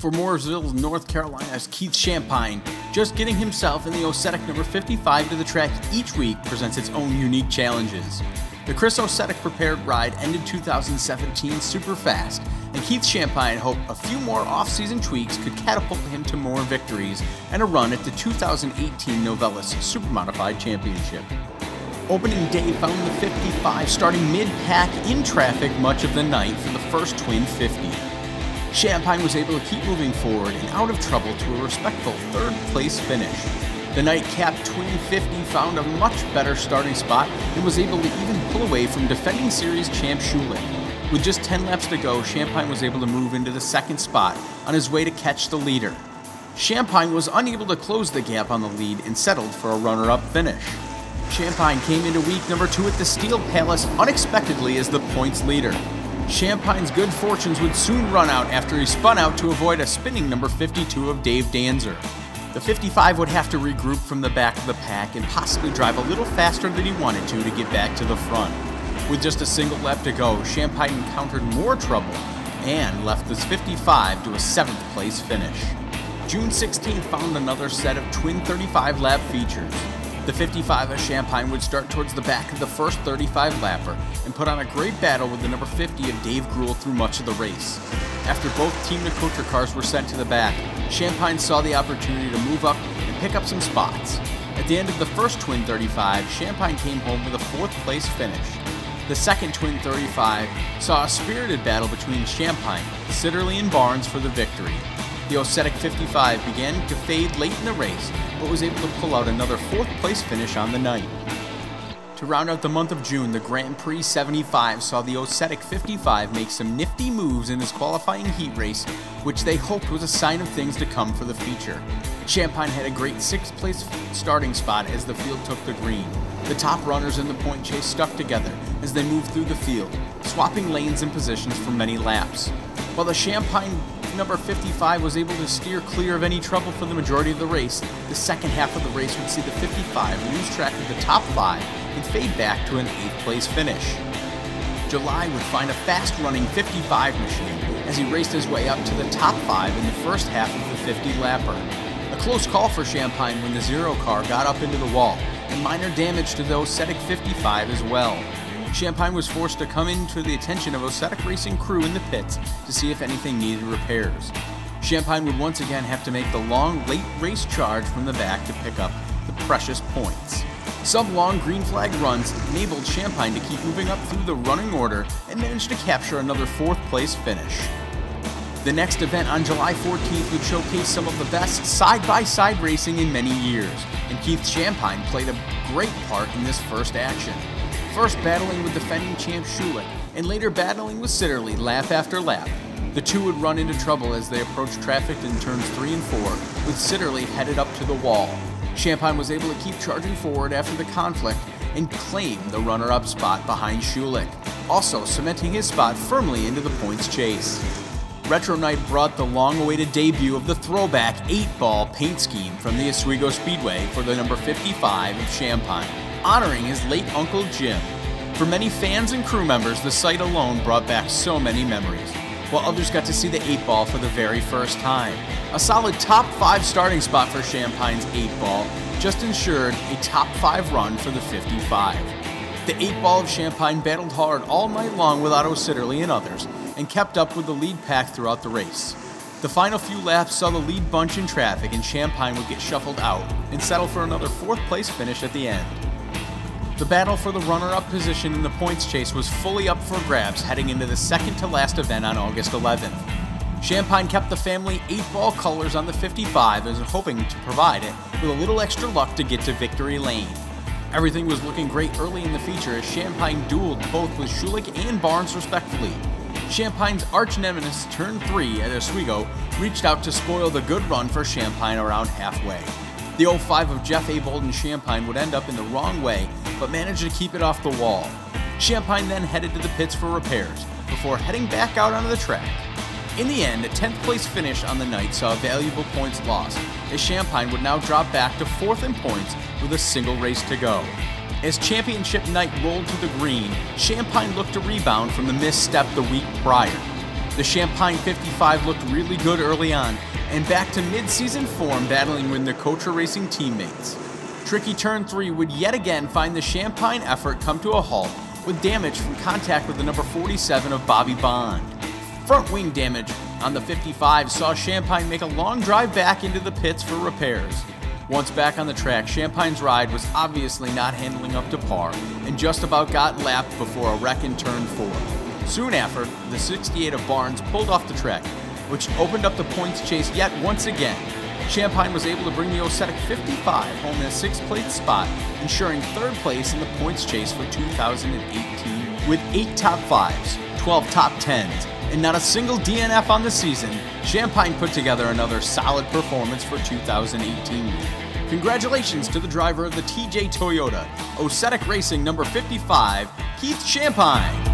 For Mooresville, North Carolina's Keith Shampine, just getting himself in the Osetic number 55 to the track each week presents its own unique challenges. The Chris Osetic prepared ride ended 2017 super fast, and Keith Shampine hoped a few more off-season tweaks could catapult him to more victories and a run at the 2018 Novelis Supermodified Championship. Opening day found the 55 starting mid-pack in traffic much of the night for the first twin 50. Shampine was able to keep moving forward and out of trouble to a respectful third place finish. The nightcap Twin 50 found a much better starting spot and was able to even pull away from defending series champ Shullick. With just 10 laps to go, Shampine was able to move into the second spot on his way to catch the leader. Shampine was unable to close the gap on the lead and settled for a runner up finish. Shampine came into week number two at the Steel Palace unexpectedly as the points leader. Shampine's good fortunes would soon run out after he spun out to avoid a spinning number 52 of Dave Danzer. The 55 would have to regroup from the back of the pack and possibly drive a little faster than he wanted to to get back to the front. With just a single lap to go, Shampine encountered more trouble and left this 55 to a 7th place finish. June 16 found another set of twin 35 lap features. The 55 of Shampine would start towards the back of the first 35 lapper and put on a great battle with the number 50 of Dave Grewal through much of the race. After both Team Nicotra cars were sent to the back, Shampine saw the opportunity to move up and pick up some spots. At the end of the first Twin 35, Shampine came home with a fourth place finish. The second Twin 35 saw a spirited battle between Shampine, Sitterly, and Barnes for the victory. The Osetic 55 began to fade late in the race, but was able to pull out another fourth place finish on the night. To round out the month of June, the Grand Prix 75 saw the Osetic 55 make some nifty moves in his qualifying heat race, which they hoped was a sign of things to come for the feature. Shampine had a great sixth place starting spot as the field took the green. The top runners in the point chase stuck together as they moved through the field, swapping lanes and positions for many laps. While the Shampine number 55 was able to steer clear of any trouble for the majority of the race, the second half of the race would see the 55 lose track of the top five and fade back to an 8th place finish. July would find a fast running 55 machine as he raced his way up to the top five in the first half of the 50 lapper. A close call for Shampine when the Zero car got up into the wall, and minor damage to the Osetic 55 as well. Shampine was forced to come into the attention of Osetic Racing crew in the pits to see if anything needed repairs. Shampine would once again have to make the long, late race charge from the back to pick up the precious points. Some long green flag runs enabled Shampine to keep moving up through the running order and managed to capture another fourth place finish. The next event on July 14th would showcase some of the best side by side racing in many years, and Keith Shampine played a great part in this first action first battling with defending champ Shullick, and later battling with Sitterly lap after lap. The two would run into trouble as they approached traffic in turns 3 and 4, with Sitterly headed up to the wall. Shampine was able to keep charging forward after the conflict and claim the runner-up spot behind Shullick, also cementing his spot firmly into the points chase. Retro Night brought the long-awaited debut of the throwback 8-ball paint scheme from the Oswego Speedway for the number 55 of Shampine honoring his late Uncle Jim. For many fans and crew members, the sight alone brought back so many memories, while others got to see the 8 ball for the very first time. A solid top 5 starting spot for Shampine's 8 ball just ensured a top 5 run for the 55. The 8 ball of Shampine battled hard all night long with Otto Sitterly and others, and kept up with the lead pack throughout the race. The final few laps saw the lead bunch in traffic, and Shampine would get shuffled out and settle for another fourth place finish at the end. The battle for the runner up position in the points chase was fully up for grabs heading into the second to last event on August 11th. Shampine kept the family 8 ball colors on the 55 as hoping to provide it with a little extra luck to get to victory lane. Everything was looking great early in the feature as Shampine dueled both with Shullick and Barnes respectively. Shampine's arch nemesis turn 3 at Oswego reached out to spoil the good run for Shampine around halfway. The 05 of Jeff Abold and Shampine would end up in the wrong way, but managed to keep it off the wall. Shampine then headed to the pits for repairs, before heading back out onto the track. In the end, a 10th place finish on the night saw valuable points lost, as Shampine would now drop back to 4th in points with a single race to go. As championship night rolled to the green, Shampine looked to rebound from the misstep the week prior. The Shampine 55 looked really good early on and back to mid-season form battling with the Cotra Racing teammates. Tricky turn 3 would yet again find the Shampine effort come to a halt with damage from contact with the number 47 of Bobby Bond. Front wing damage on the 55 saw Shampine make a long drive back into the pits for repairs. Once back on the track, Shampine's ride was obviously not handling up to par and just about got lapped before a wreck in turn 4. Soon after, the 68 of Barnes pulled off the track, which opened up the points chase yet once again. Shampine was able to bring the Osetic 55 home in a sixth place spot, ensuring third place in the points chase for 2018. With 8 top 5s, 12 top 10s, and not a single DNF on the season, Shampine put together another solid performance for 2018. Congratulations to the driver of the TJ Toyota, Osetic Racing number 55, Keith Shampine.